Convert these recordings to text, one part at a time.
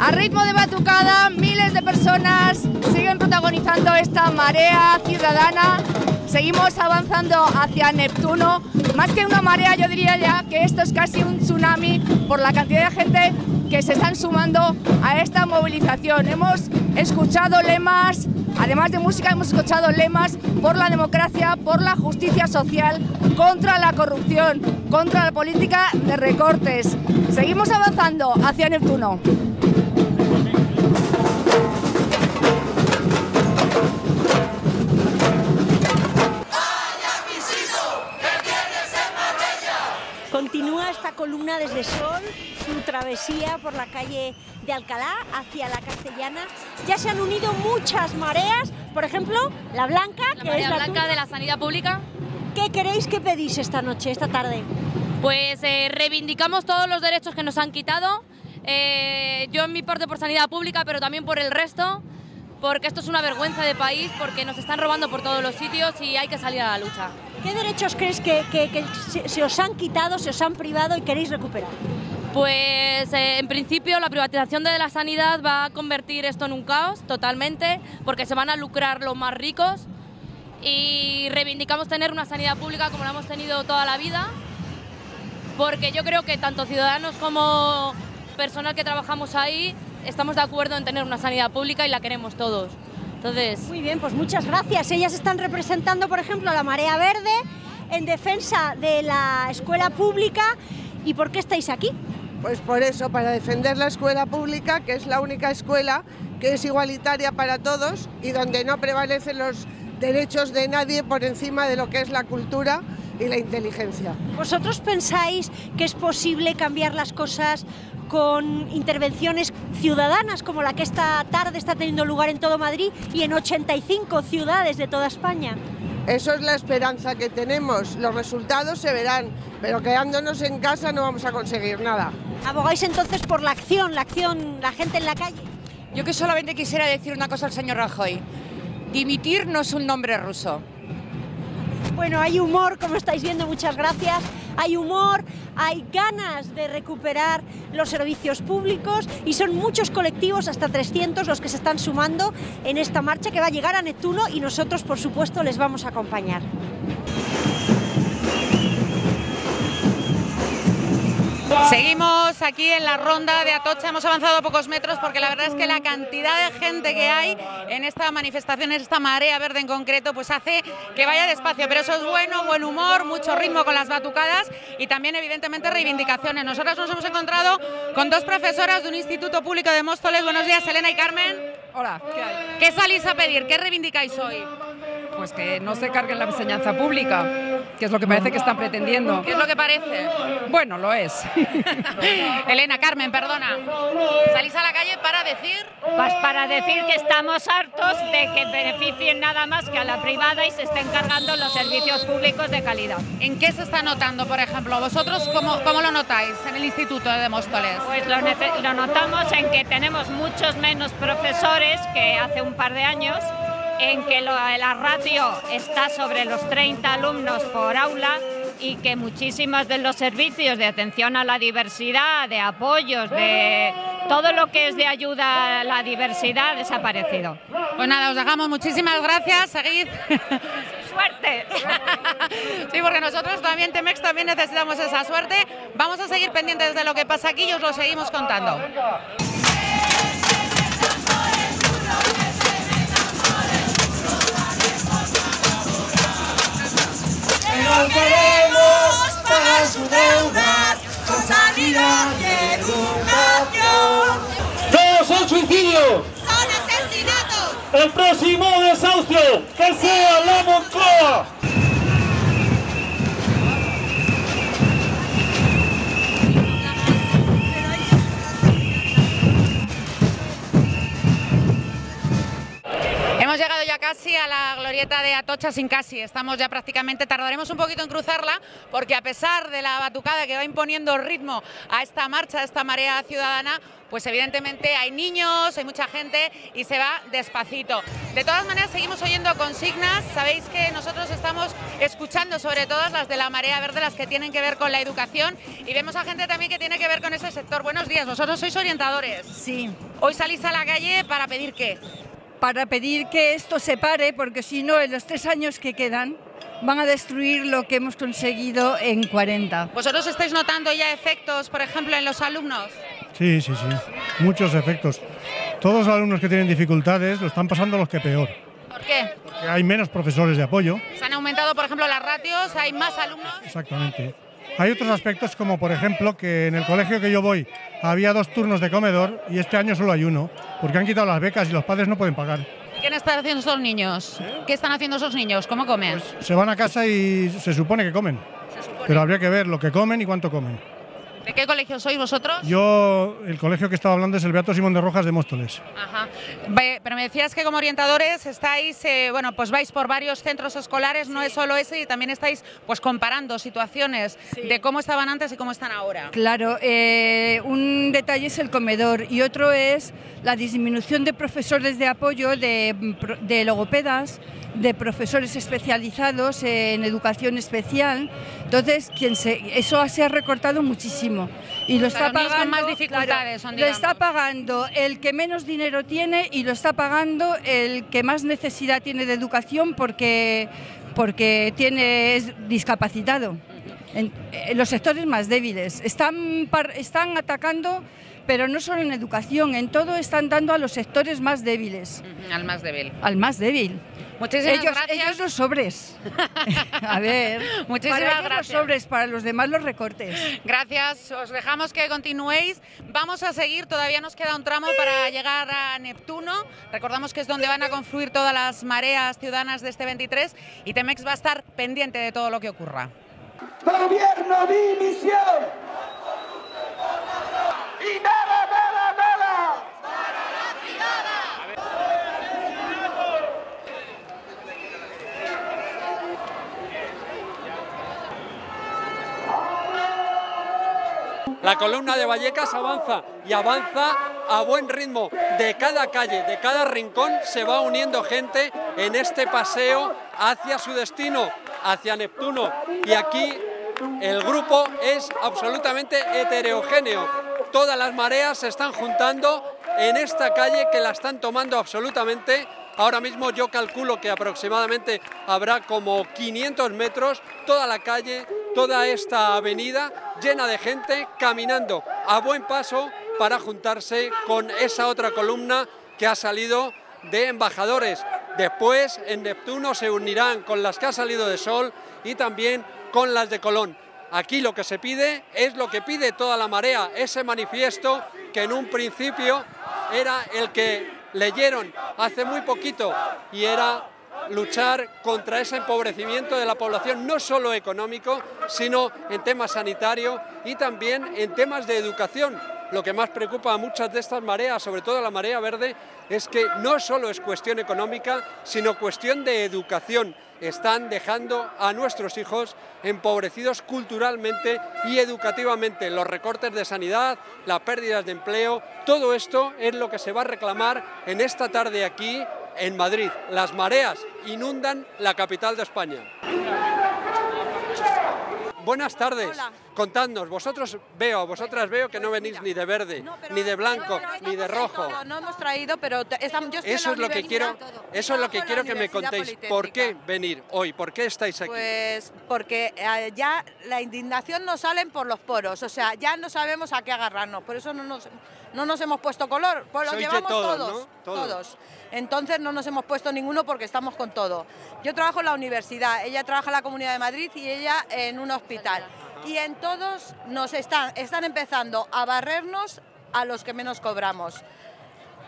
A ritmo de batucada, miles de personas siguen protagonizando esta marea ciudadana. Seguimos avanzando hacia Neptuno. Más que una marea, yo diría ya que esto es casi un tsunami por la cantidad de gente que se están sumando a esta movilización. Hemos escuchado lemas, además de música, hemos escuchado lemas por la democracia, por la justicia social, contra la corrupción, contra la política de recortes. Seguimos avanzando hacia Neptuno. Continúa esta columna desde Sol, su travesía por la calle de Alcalá hacia la Castellana. Ya se han unido muchas mareas, por ejemplo, la Blanca, La que Marea es la Blanca tuya. de la Sanidad Pública. ¿Qué queréis que pedís esta noche, esta tarde? Pues eh, reivindicamos todos los derechos que nos han quitado. Eh, yo en mi parte por sanidad pública, pero también por el resto, porque esto es una vergüenza de país, porque nos están robando por todos los sitios y hay que salir a la lucha. ¿Qué derechos crees que, se os han quitado, se os han privado y queréis recuperar? Pues eh, en principio la privatización de la sanidad va a convertir esto en un caos totalmente, porque se van a lucrar los más ricos y reivindicamos tener una sanidad pública como la hemos tenido toda la vida, porque yo creo que tanto ciudadanos como personal que trabajamos ahí estamos de acuerdo en tener una sanidad pública y la queremos todos. Entonces, Muy bien, pues muchas gracias. Ellas están representando, por ejemplo, a la Marea Verde en defensa de la escuela pública. ¿Y por qué estáis aquí? Pues por eso, para defender la escuela pública, que es la única escuela que es igualitaria para todos y donde no prevalecen los derechos de nadie por encima de lo que es la cultura y la inteligencia. ¿Vosotros pensáis que es posible cambiar las cosas con intervenciones ciudadanas como la que esta tarde está teniendo lugar en todo Madrid y en 85 ciudades de toda España? Eso es la esperanza que tenemos. Los resultados se verán, pero quedándonos en casa no vamos a conseguir nada. ¿Abogáis entonces por la acción, la acción, la gente en la calle? Yo que solamente quisiera decir una cosa al señor Rajoy. Dimitir no es un nombre ruso. Bueno, hay humor, como estáis viendo, muchas gracias. Hay humor, hay ganas de recuperar los servicios públicos y son muchos colectivos, hasta 300, los que se están sumando en esta marcha que va a llegar a Neptuno y nosotros, por supuesto, les vamos a acompañar. Seguimos aquí en la ronda de Atocha, hemos avanzado pocos metros porque la verdad es que la cantidad de gente que hay en esta manifestación, en esta marea verde en concreto, pues hace que vaya despacio, pero eso es bueno, buen humor, mucho ritmo con las batucadas y también evidentemente reivindicaciones. Nosotras nos hemos encontrado con dos profesoras de un instituto público de Móstoles. Buenos días, Elena y Carmen. Hola, ¿qué hay? ¿Qué salís a pedir? ¿Qué reivindicáis hoy? Pues que no se carguen la enseñanza pública, que es lo que parece que están pretendiendo. ¿Qué es lo que parece? Bueno, lo es. Elena, Carmen, perdona. ¿Salís a la calle para decir? Pues para decir que estamos hartos de que beneficien nada más que a la privada y se estén cargando los servicios públicos de calidad. ¿En qué se está notando, por ejemplo? ¿Vosotros cómo, cómo lo notáis en el Instituto de Móstoles? Pues lo, lo notamos en que tenemos muchos menos profesores que hace un par de años, en que lo- la ratio está sobre los 30 alumnos por aula y que muchísimos de los servicios de atención a la diversidad, de apoyos, de todo lo que es de ayuda a la diversidad ha desaparecido. Pues nada, os dejamos. Muchísimas gracias. Seguid. ¡Suerte! Sí, porque nosotros también, Temex, también necesitamos esa suerte. Vamos a seguir pendientes de lo que pasa aquí y os lo seguimos contando. No queremos pagar sus deudas con sanidad y educación. ¡No son suicidios! ¡Son asesinatos! ¡El próximo desahucio! ¡Que sea la Moncloa! Hemos llegado ya casi a la glorieta de Atocha sin casi. Estamos ya prácticamente, tardaremos un poquito en cruzarla porque a pesar de la batucada que va imponiendo ritmo a esta marcha, a esta marea ciudadana, pues evidentemente hay niños, hay mucha gente y se va despacito. De todas maneras, seguimos oyendo consignas. Sabéis que nosotros estamos escuchando sobre todo las de la marea verde, las que tienen que ver con la educación y vemos a gente también que tiene que ver con ese sector. Buenos días, vosotros sois orientadores. Sí. Hoy salís a la calle para pedir qué? Para pedir que esto se pare, porque si no, en los tres años que quedan, van a destruir lo que hemos conseguido en 40. ¿Vosotros estáis notando ya efectos, por ejemplo, en los alumnos? Sí, sí, sí. Muchos efectos. Todos los alumnos que tienen dificultades lo están pasando los que peor. ¿Por qué? Porque hay menos profesores de apoyo. Se han aumentado, por ejemplo, las ratios, hay más alumnos. Exactamente. Hay otros aspectos como, por ejemplo, que en el colegio que yo voy había dos turnos de comedor y este año solo hay uno, porque han quitado las becas y los padres no pueden pagar. ¿Y qué están haciendo esos niños? ¿Qué están haciendo esos niños? ¿Cómo comen? Se van a casa y se supone que comen. Pero habría que ver lo que comen y cuánto comen. ¿De qué colegio sois vosotros? Yo, el colegio que estaba hablando es el Beato Simón de Rojas de Móstoles. Ajá. Pero me decías que como orientadores estáis, eh, bueno, pues vais por varios centros escolares, no es solo ese, y también estáis pues comparando situaciones de cómo estaban antes y cómo están ahora. Claro, eh, un detalle es el comedor y otro es la disminución de profesores de apoyo, de logopedas, de profesores especializados en educación especial. Entonces, quien se, eso se ha recortado muchísimo y lo está pagando. más dificultades son, lo está pagando el que menos dinero tiene y lo está pagando el que más necesidad tiene de educación porque porque tiene es discapacitado. En, en los sectores más débiles están par- están atacando, pero no solo en educación, en todo están dando a los sectores más débiles, Al más débil. al más débil. Muchísimas ellos, gracias. ellos los sobres. A ver, Muchísimas para ellos gracias. los sobres, para los demás los recortes. Gracias, os dejamos que continuéis. Vamos a seguir, todavía nos queda un tramo para llegar a Neptuno. Recordamos que es donde van a confluir todas las mareas ciudadanas de este 23 y Temex va a estar pendiente de todo lo que ocurra. Gobierno dimisión. La columna de Vallecas avanza y avanza a buen ritmo. De cada calle, de cada rincón se va uniendo gente en este paseo hacia su destino, hacia Neptuno. Y aquí el grupo es absolutamente heterogéneo. Todas las mareas se están juntando en esta calle que la están tomando absolutamente. Ahora mismo yo calculo que aproximadamente habrá como 500 metros toda la calle, toda esta avenida llena de gente caminando a buen paso para juntarse con esa otra columna que ha salido de embajadores. Después en Neptuno se unirán con las que ha salido de Sol y también con las de Colón. Aquí lo que se pide es lo que pide toda la marea, ese manifiesto que en un principio era el que leyeron hace muy poquito y era luchar contra ese empobrecimiento de la población, no solo económico, sino en temas sanitarios y también en temas de educación. Lo que más preocupa a muchas de estas mareas, sobre todo la marea verde, es que no solo es cuestión económica, sino cuestión de educación. Están dejando a nuestros hijos empobrecidos culturalmente y educativamente. Los recortes de sanidad, las pérdidas de empleo, todo esto es lo que se va a reclamar en esta tarde aquí en Madrid. Las mareas inundan la capital de España. Buenas tardes. Contadnos, vosotros veo, vosotras veo que no venís ni de verde, ni de blanco, ni de rojo. No, no hemos traído, pero estamos, yo estoy en Eso la es lo que quiero, eso es lo que en quiero que me contéis. ¿Por qué venir hoy? ¿Por qué estáis aquí? Pues porque eh, ya la indignación nos sale por los poros, o sea, ya no sabemos a qué agarrarnos, por eso no nos, no nos hemos puesto color, pues lo llevamos todos, todos, ¿no? Todos. todos. Entonces no nos hemos puesto ninguno porque estamos con todo. Yo trabajo en la universidad, ella trabaja en la Comunidad de Madrid y ella en un hospital. Y en todos nos están, están empezando a barrernos a los que menos cobramos.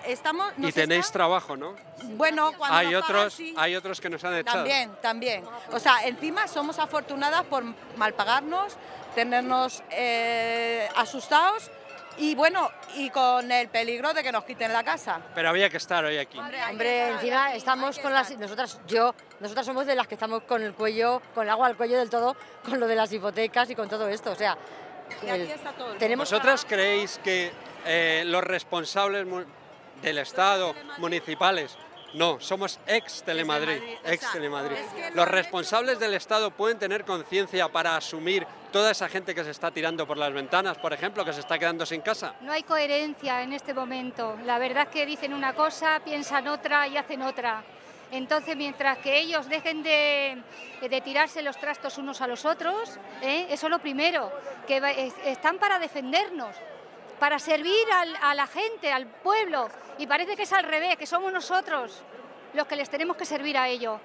Estamos, y tenéis trabajo, ¿no? bueno, cuando Hay nos pagan, otros, sí. hay otros que nos han echado. También, también. O sea, encima somos afortunadas por mal pagarnos, tenernos eh, asustados y bueno, y con el peligro de que nos quiten la casa. Pero había que estar hoy aquí. Hombre, encima estamos con las... Nosotras, yo, nosotras somos de las que estamos con el cuello, con el agua al cuello del todo, con lo de las hipotecas y con todo esto. O sea, el- tenemos... ¿Vosotras creéis que eh, los responsables del Estado, municipales, no, somos ex Telemadrid, ex Telemadrid. Los responsables del Estado pueden tener conciencia para asumir toda esa gente que se está tirando por las ventanas, por ejemplo, que se está quedando sin casa. No hay coherencia en este momento. La verdad es que dicen una cosa, piensan otra y hacen otra. Entonces, mientras que ellos dejen de, de tirarse los trastos unos a los otros, ¿eh? eso es lo primero, que están para defendernos, para servir a la gente, al pueblo. Y parece que es al revés, que somos nosotros los que les tenemos que servir a ellos.